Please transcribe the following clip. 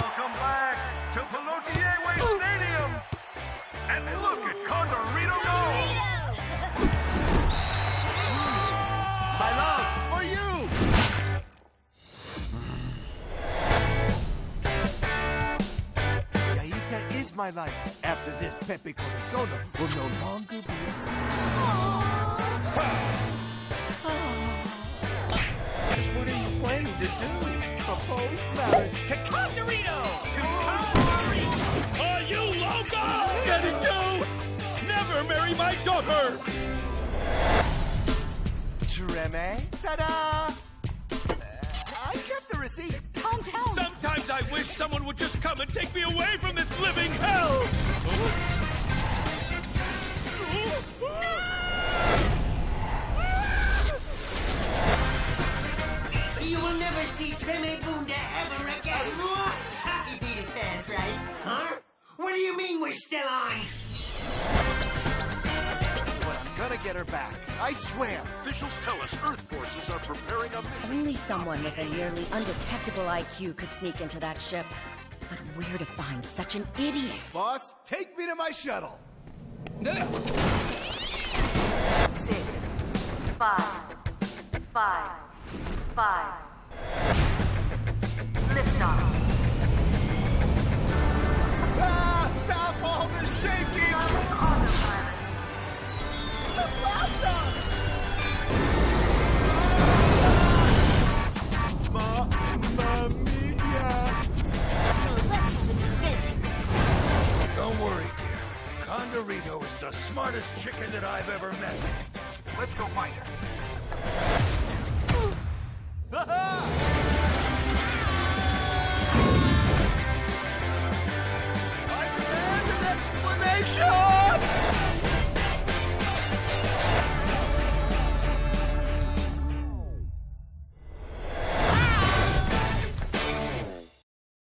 Welcome back to Pelotier Way Stadium. And look at Condorito go! My love, for you! Yayita is my life. After this, Pepe Cortisona will no longer be Just what are you planning to do? Propose marriage to Condorito! To Condorito! Are you loco? Get it, go! Never marry my daughter! Treme. Ta-da! Uh, I kept the receipt. Calm down. Sometimes I wish someone would just come and take me away from see Tremebunda ever again. he beat his pants, right? Huh? What do you mean we're still on? But I'm gonna get her back. I swear. Officials tell us Earth forces are preparing a mission. Only someone with a nearly undetectable IQ could sneak into that ship. But where to find such an idiot? Boss, take me to my shuttle. Six, five, five, five. Liftoff. Ah, stop all this shaking! Mia! Let's have an adventure. Don't worry, dear. Condorito is the smartest chicken that I've ever met. Let's go find her.